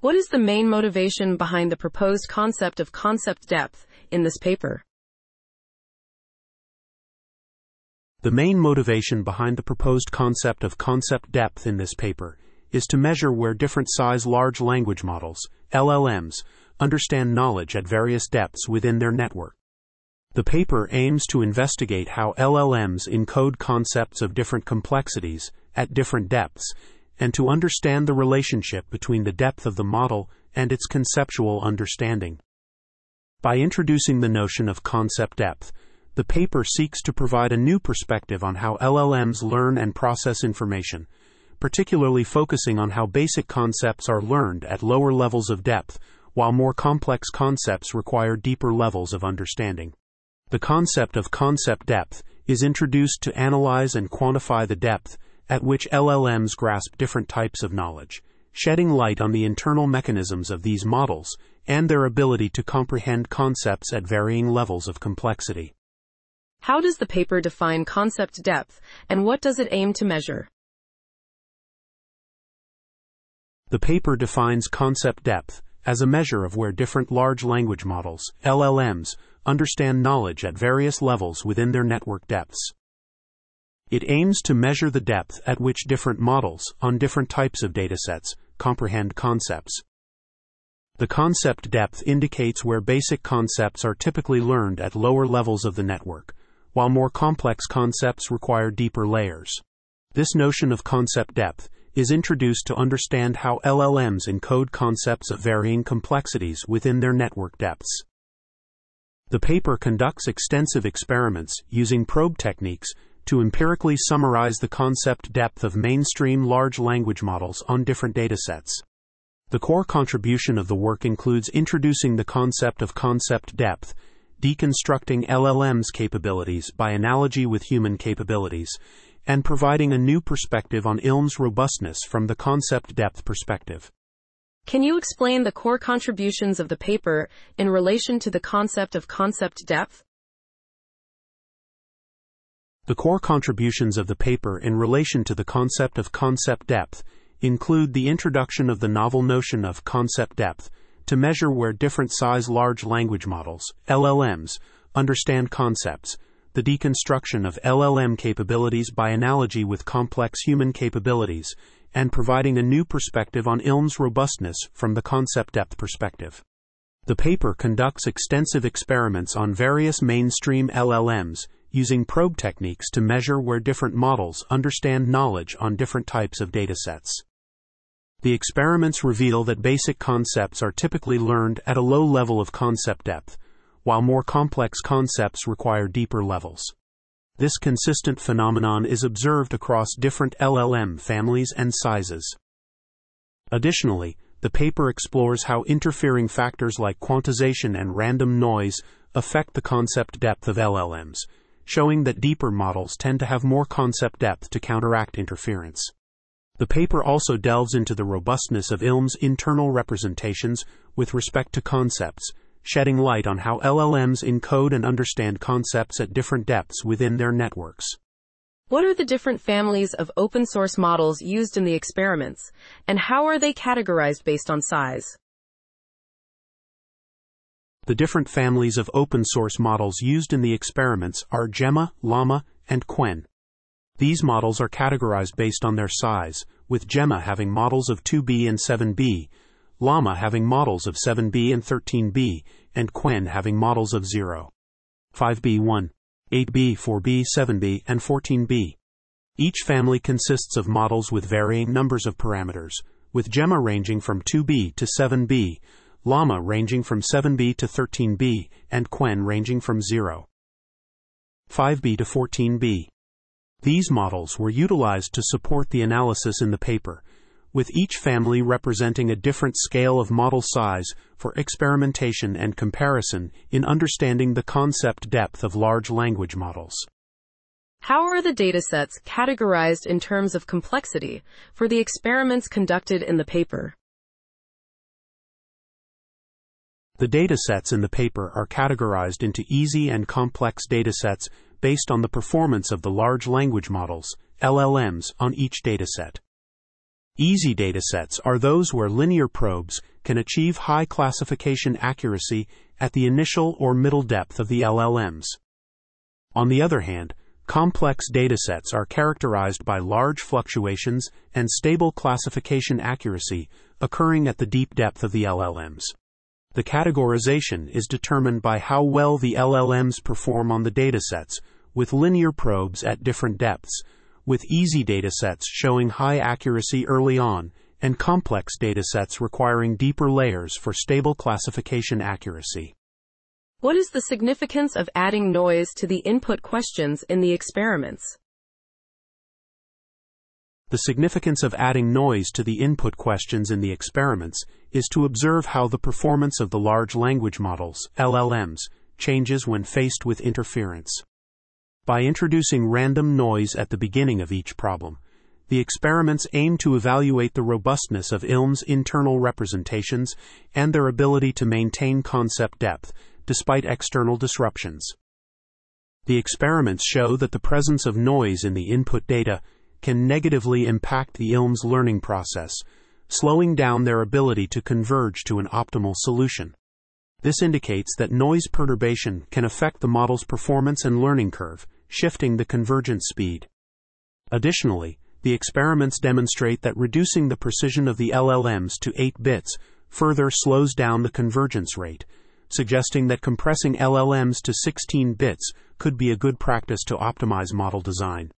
What is the main motivation behind the proposed concept of concept depth in this paper? The main motivation behind the proposed concept of concept depth in this paper is to measure where different size large language models, LLMs, understand knowledge at various depths within their network. The paper aims to investigate how LLMs encode concepts of different complexities at different depths and to understand the relationship between the depth of the model and its conceptual understanding. By introducing the notion of concept depth, the paper seeks to provide a new perspective on how LLMs learn and process information, particularly focusing on how basic concepts are learned at lower levels of depth, while more complex concepts require deeper levels of understanding. The concept of concept depth is introduced to analyze and quantify the depth at which LLMs grasp different types of knowledge, shedding light on the internal mechanisms of these models and their ability to comprehend concepts at varying levels of complexity. How does the paper define concept depth, and what does it aim to measure? The paper defines concept depth as a measure of where different large language models, LLMs, understand knowledge at various levels within their network depths. It aims to measure the depth at which different models on different types of datasets comprehend concepts. The concept depth indicates where basic concepts are typically learned at lower levels of the network, while more complex concepts require deeper layers. This notion of concept depth is introduced to understand how LLMs encode concepts of varying complexities within their network depths. The paper conducts extensive experiments using probe techniques to empirically summarize the concept depth of mainstream large language models on different datasets. The core contribution of the work includes introducing the concept of concept depth, deconstructing LLM's capabilities by analogy with human capabilities, and providing a new perspective on LLM's robustness from the concept depth perspective. Can you explain the core contributions of the paper in relation to the concept of concept depth? The core contributions of the paper in relation to the concept of concept depth include the introduction of the novel notion of concept depth to measure where different size large language models, LLMs, understand concepts, the deconstruction of LLM capabilities by analogy with complex human capabilities, and providing a new perspective on LLM's robustness from the concept depth perspective. The paper conducts extensive experiments on various mainstream LLMs using probe techniques to measure where different models understand knowledge on different types of datasets. The experiments reveal that basic concepts are typically learned at a low level of concept depth, while more complex concepts require deeper levels. This consistent phenomenon is observed across different LLM families and sizes. Additionally, the paper explores how interfering factors like quantization and random noise affect the concept depth of LLMs, showing that deeper models tend to have more concept depth to counteract interference. The paper also delves into the robustness of LLM's internal representations with respect to concepts, shedding light on how LLMs encode and understand concepts at different depths within their networks. What are the different families of open source models used in the experiments, and how are they categorized based on size? The different families of open source models used in the experiments are Gemma, Llama, and Qwen. These models are categorized based on their size, with Gemma having models of 2B and 7B, Llama having models of 7B and 13B, and Qwen having models of 0, 5B, 1, 8B, 4B, 7B, and 14B. Each family consists of models with varying numbers of parameters, with Gemma ranging from 2B to 7B, Llama ranging from 7b to 13b, and Qwen ranging from 0. 5b to 14b. These models were utilized to support the analysis in the paper, with each family representing a different scale of model size for experimentation and comparison in understanding the concept depth of large language models. How are the datasets categorized in terms of complexity for the experiments conducted in the paper? The datasets in the paper are categorized into easy and complex datasets based on the performance of the large language models, LLMs, on each dataset. Easy datasets are those where linear probes can achieve high classification accuracy at the initial or middle depth of the LLMs. On the other hand, complex datasets are characterized by large fluctuations and stable classification accuracy occurring at the deep depth of the LLMs. The categorization is determined by how well the LLMs perform on the datasets, with linear probes at different depths, with easy datasets showing high accuracy early on, and complex datasets requiring deeper layers for stable classification accuracy. What is the significance of adding noise to the input questions in the experiments? The significance of adding noise to the input questions in the experiments is to observe how the performance of the large language models, LLMs, changes when faced with interference. By introducing random noise at the beginning of each problem, the experiments aim to evaluate the robustness of LLM's internal representations and their ability to maintain concept depth despite external disruptions. The experiments show that the presence of noise in the input data can negatively impact the LLM's learning process, slowing down their ability to converge to an optimal solution. This indicates that noise perturbation can affect the model's performance and learning curve, shifting the convergence speed. Additionally, the experiments demonstrate that reducing the precision of the LLMs to 8 bits further slows down the convergence rate, suggesting that compressing LLMs to 16 bits could be a good practice to optimize model design.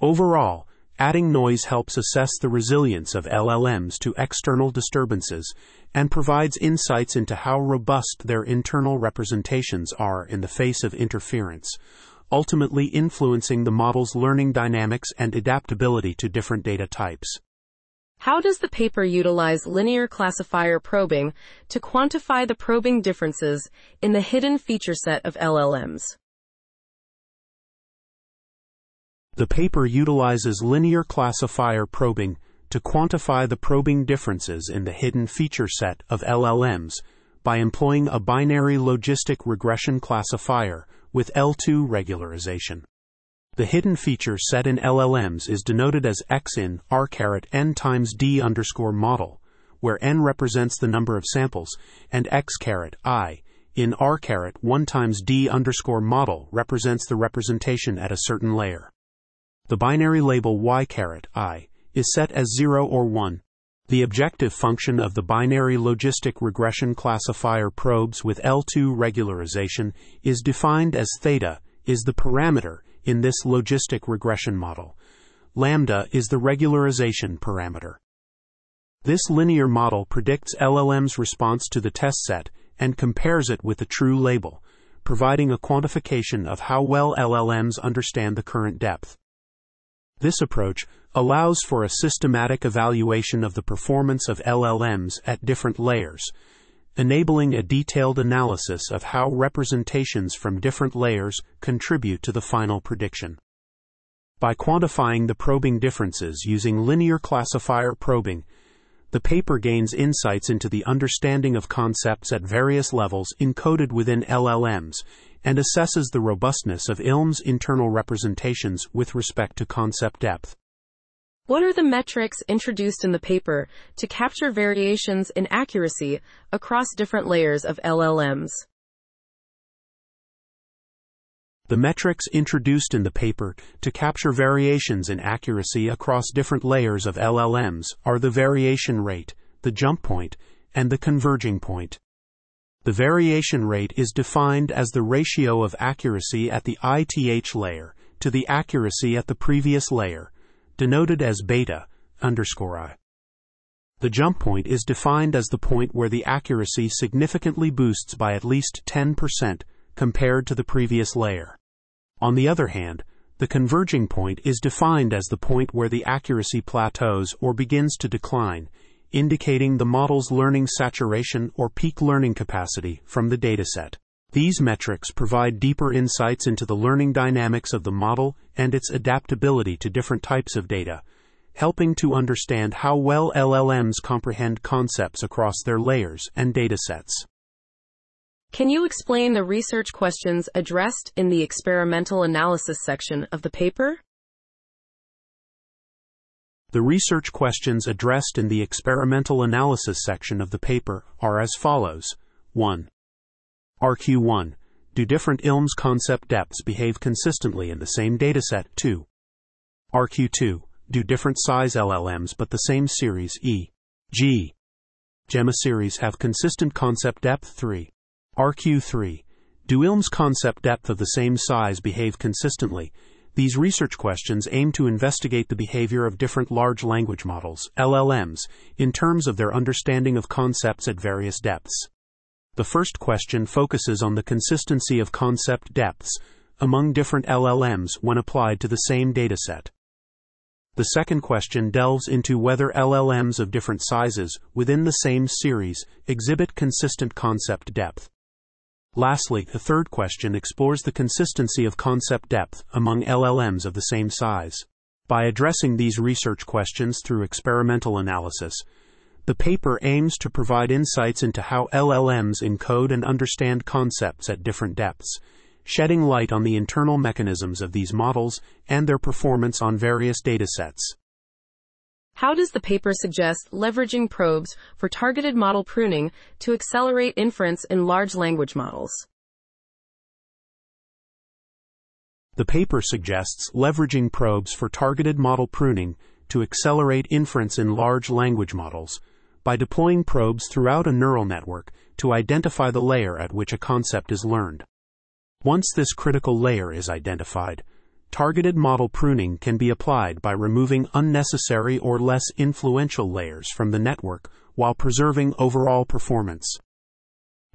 Overall, adding noise helps assess the resilience of LLMs to external disturbances and provides insights into how robust their internal representations are in the face of interference, ultimately influencing the model's learning dynamics and adaptability to different data types. How does the paper utilize linear classifier probing to quantify the probing differences in the hidden feature set of LLMs? The paper utilizes linear classifier probing to quantify the probing differences in the hidden feature set of LLMs by employing a binary logistic regression classifier with L2 regularization. The hidden feature set in LLMs is denoted as x in r caret n times d underscore model, where n represents the number of samples, and x caret i in r caret 1 times d underscore model represents the representation at a certain layer. The binary label y i is set as 0 or 1. The objective function of the binary logistic regression classifier probes with L2 regularization is defined as theta is the parameter in this logistic regression model. Lambda is the regularization parameter. This linear model predicts LLM's response to the test set and compares it with the true label, providing a quantification of how well LLMs understand the current depth. This approach allows for a systematic evaluation of the performance of LLMs at different layers, enabling a detailed analysis of how representations from different layers contribute to the final prediction. By quantifying the probing differences using linear classifier probing, the paper gains insights into the understanding of concepts at various levels encoded within LLMs and assesses the robustness of LLM's internal representations with respect to concept depth. What are the metrics introduced in the paper to capture variations in accuracy across different layers of LLMs? The metrics introduced in the paper to capture variations in accuracy across different layers of LLMs are the variation rate, the jump point, and the converging point. The variation rate is defined as the ratio of accuracy at the ITH layer to the accuracy at the previous layer denoted as beta underscore i. The jump point is defined as the point where the accuracy significantly boosts by at least 10% compared to the previous layer. On the other hand, the converging point is defined as the point where the accuracy plateaus or begins to decline, indicating the model's learning saturation or peak learning capacity from the dataset. These metrics provide deeper insights into the learning dynamics of the model and its adaptability to different types of data, helping to understand how well LLMs comprehend concepts across their layers and datasets. Can you explain the research questions addressed in the experimental analysis section of the paper? The research questions addressed in the experimental analysis section of the paper are as follows 1. RQ1 Do different LLMs concept depths behave consistently in the same dataset? 2. RQ2 Do different size LLMs but the same series E, G, GEMMA series have consistent concept depth? 3. RQ3 Do LLMs concept depth of the same size behave consistently? These research questions aim to investigate the behavior of different large language models, LLMs, in terms of their understanding of concepts at various depths. The first question focuses on the consistency of concept depths among different LLMs when applied to the same dataset. The second question delves into whether LLMs of different sizes within the same series exhibit consistent concept depth. Lastly, the third question explores the consistency of concept depth among LLMs of the same size. By addressing these research questions through experimental analysis, the paper aims to provide insights into how LLMs encode and understand concepts at different depths, shedding light on the internal mechanisms of these models and their performance on various datasets. How does the paper suggest leveraging probes for targeted model pruning to accelerate inference in large language models? The paper suggests leveraging probes for targeted model pruning to accelerate inference in large language models by deploying probes throughout a neural network to identify the layer at which a concept is learned. Once this critical layer is identified, Targeted model pruning can be applied by removing unnecessary or less influential layers from the network while preserving overall performance.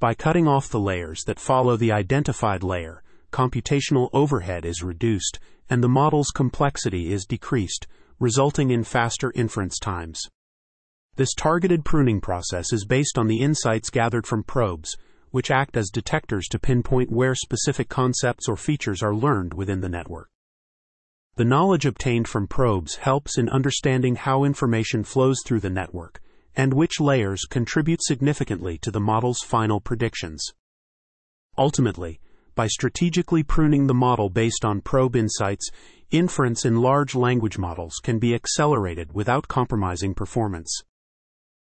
By cutting off the layers that follow the identified layer, computational overhead is reduced and the model's complexity is decreased, resulting in faster inference times. This targeted pruning process is based on the insights gathered from probes, which act as detectors to pinpoint where specific concepts or features are learned within the network. The knowledge obtained from probes helps in understanding how information flows through the network and which layers contribute significantly to the model's final predictions. Ultimately, by strategically pruning the model based on probe insights, inference in large language models can be accelerated without compromising performance.